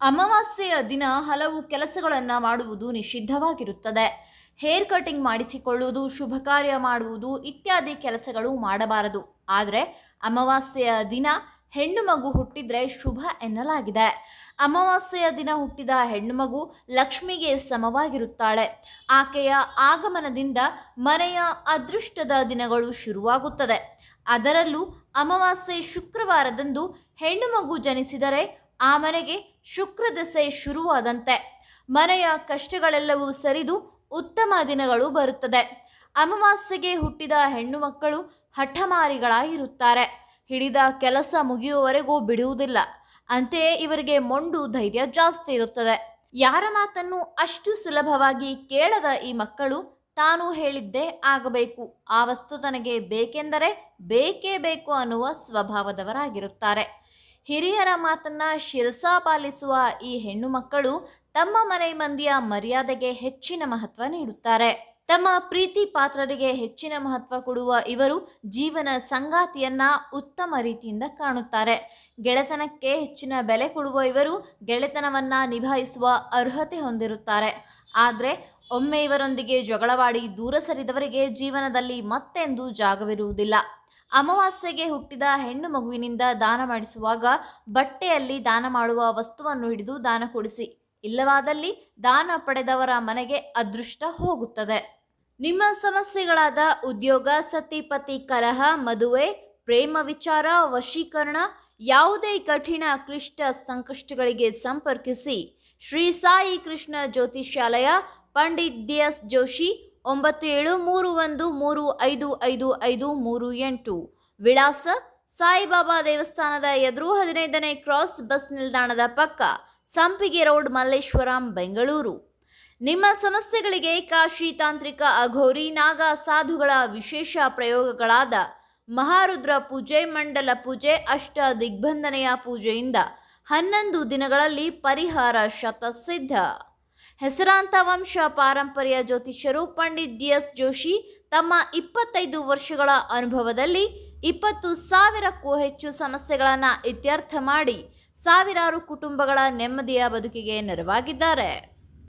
ಅಮಾವಾಸ್ಯೆಯ ದಿನ ಹಲವು ಕೆಲಸಗಳನ್ನು ಮಾಡುವುದು ನಿಷಿದ್ಧವಾಗಿರುತ್ತದೆ. ಹೇರ್ ಕಟಿಂಗ್ ಮಾಡಿಸಿಕೊಳ್ಳುವುದು, ಶುಭ ಕಾರ್ಯ ಮಾಡುವುದು ಇತ್ಯಾದಿ ಕೆಲಸಗಳು ಮಾಡಬಾರದು. ಆದರೆ ಅಮಾವಾಸ್ಯೆಯ ದಿನ ಹೆಣ್ಣು ಮಗು ಹುಟ್ಟಿದ್ರೆ ಶುಭ ಎನ್ನಲಾಗಿದೆ. ಅಮಾವಾಸ್ಯೆಯ ದಿನ ಹುಟ್ಟಿದ ಹೆಣ್ಣು ಮಗು ಲಕ್ಷ್ಮಿಗೆ ಸಮವಾಗಿರುತ್ತಾಳೆ. ಆಕೆಯ ಆಗಮನದಿಂದ ಮನೆಯ ಅದೃಷ್ಟದ ದಿನಗಳು ಶುರುವಾಗುತ್ತದೆ. ಅದರಲ್ಲೂ ಅಮಾವಾಸ್ಯೆ ಶುಕ್ರವಾರದಂದು ಹೆಣ್ಣು ಮಗು ಜನಿಸಿದರೆ ಆ ಮನೆಗೆ ಶುಕ್ರ ದಶೆ ಶುರುವಾದಂತೆ. ಮನೆಯ ಕಷ್ಟಗಳೆಲ್ಲವೂ ಸರಿದು ಉತ್ತಮ ದಿನಗಳು ಬರುತ್ತದೆ. ಅಮಾವಾಸ್ಯೆಗೆ ಹುಟ್ಟಿದ ಹೆಣ್ಣು ಮಕ್ಕಳು ಹಠಮಾರಿಗಳಾಗಿರುತ್ತಾರೆ. ಹಿಡಿದ ಕೆಲಸ ಮುಗಿಯುವವರೆಗೂ ಬಿಡುವುದಿಲ್ಲ. ಅಂತೆಯೇ ಇವರಿಗೆ ಮೊಂಡು ಧೈರ್ಯ ಜಾಸ್ತಿ ಇರುತ್ತದೆ. ಯಾರ ಮಾತನ್ನು ಅಷ್ಟು ಸುಲಭವಾಗಿ ಕೇಳದ ಈ ಮಕ್ಕಳು ತಾನು ಹೇಳಿದ್ದೇ ಆಗಬೇಕು. ಆ ವಸ್ತು ತನಗೆ ಬೇಕೆಂದರೆ ಬೇಕೇ ಬೇಕು ಅನ್ನುವ ಸ್ವಭಾವದವರಾಗಿರುತ್ತಾರೆ. ಹಿರಿಯರ ಮಾತನ್ನ ಶಿರಸಾ ಪಾಲಿಸುವ ಈ ಹೆಣ್ಣು ಮಕ್ಕಳು ತಮ್ಮ ಮನೆ ಮಂದಿಯ ಮರ್ಯಾದೆಗೆ ಹೆಚ್ಚಿನ ಮಹತ್ವ ನೀಡುತ್ತಾರೆ. ತಮ್ಮ ಪ್ರೀತಿ ಪಾತ್ರರಿಗೆ ಹೆಚ್ಚಿನ ಮಹತ್ವ ಕೊಡುವ ಇವರು ಜೀವನ ಸಂಗಾತಿಯನ್ನ ಉತ್ತಮ ರೀತಿಯಿಂದ ಕಾಣುತ್ತಾರೆ. ಗೆಳೆತನಕ್ಕೆ ಹೆಚ್ಚಿನ ಬೆಲೆ ಕೊಡುವ ಇವರು ಗೆಳೆತನವನ್ನ ನಿಭಾಯಿಸುವ ಅರ್ಹತೆ ಹೊಂದಿರುತ್ತಾರೆ. ಆದರೆ ಒಮ್ಮೆ ಇವರೊಂದಿಗೆ ಜಗಳವಾಡಿ ದೂರ ಸರಿದವರಿಗೆ ಜೀವನದಲ್ಲಿ ಮತ್ತೆಂದು ಜಾಗವಿರುವುದಿಲ್ಲ. ಅಮಾವಾಸ್ಯೆಗೆ ಹುಟ್ಟಿದ ಹೆಣ್ಣು ಮಗುವಿನಿಂದ ದಾನ ಮಾಡಿಸುವಾಗ ಬಟ್ಟೆಯಲ್ಲಿ ದಾನ ಮಾಡುವ ವಸ್ತುವನ್ನು ಹಿಡಿದು ದಾನ ಕೊಡಿಸಿ. ಇಲ್ಲವಾದಲ್ಲಿ ದಾನ ಪಡೆದವರ ಮನೆಗೆ ಅದೃಷ್ಟ ಹೋಗುತ್ತದೆ. ನಿಮ್ಮ ಸಮಸ್ಯೆಗಳಾದ ಉದ್ಯೋಗ, ಸತಿಪತಿ ಕಲಹ, ಮದುವೆ, ಪ್ರೇಮ ವಿಚಾರ, ವಶೀಕರಣ, ಯಾವುದೇ ಕಠಿಣ ಕ್ಲಿಷ್ಟ ಸಂಕಷ್ಟಗಳಿಗೆ ಸಂಪರ್ಕಿಸಿ ಶ್ರೀ ಸಾಯಿ ಕೃಷ್ಣ ಜ್ಯೋತಿಷ್ಯಾಲಯ, ಪಂಡಿತ್ ಡಿ ಎಸ್ ಜೋಶಿ ಒಂಬತ್ತು ಏಳು ಮೂರು ಒಂದು ಮೂರು ಐದು ಐದು ಐದು ಮೂರು ಎಂಟು. ವಿಳಾಸ ಸಾಯಿಬಾಬಾ ದೇವಸ್ಥಾನದ ಎದುರು ಹದಿನೈದನೇ ಕ್ರಾಸ್ ಬಸ್ ನಿಲ್ದಾಣದ ಪಕ್ಕ ಸಂಪಿಗೆ ರೋಡ್ ಮಲ್ಲೇಶ್ವರಂ, ಬೆಂಗಳೂರು. ನಿಮ್ಮ ಸಮಸ್ಯೆಗಳಿಗೆ ಕಾಶಿ ತಾಂತ್ರಿಕ ಅಘೋರಿ, ನಾಗ ಸಾಧುಗಳ ವಿಶೇಷ ಪ್ರಯೋಗಗಳಾದ ಮಹಾರುದ್ರ ಪೂಜೆ, ಮಂಡಲ ಪೂಜೆ, ಅಷ್ಟ ದಿಗ್ಬಂಧನೆಯ ಪೂಜೆಯಿಂದ ಹನ್ನೊಂದು ದಿನಗಳಲ್ಲಿ ಪರಿಹಾರ ಶತಸಿದ್ಧ. ಹೆಸರಾಂತ ವಂಶ ಪಾರಂಪರ್ಯ ಜ್ಯೋತಿಷ್ಯರು ಪಂಡಿತ್ ಡಿ ಎಸ್ ಜೋಶಿ ತಮ್ಮ ಇಪ್ಪತ್ತೈದು ವರ್ಷಗಳ ಅನುಭವದಲ್ಲಿ ಇಪ್ಪತ್ತು ಸಾವಿರಕ್ಕೂ ಹೆಚ್ಚು ಸಮಸ್ಯೆಗಳನ್ನು ಇತ್ಯರ್ಥ ಮಾಡಿ ಸಾವಿರಾರು ಕುಟುಂಬಗಳ ನೆಮ್ಮದಿಯ ಬದುಕಿಗೆ ನೆರವಾಗಿದ್ದಾರೆ.